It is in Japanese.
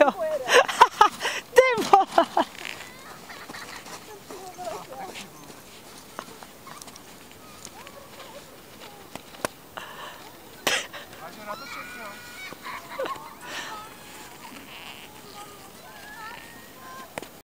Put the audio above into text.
よ でも。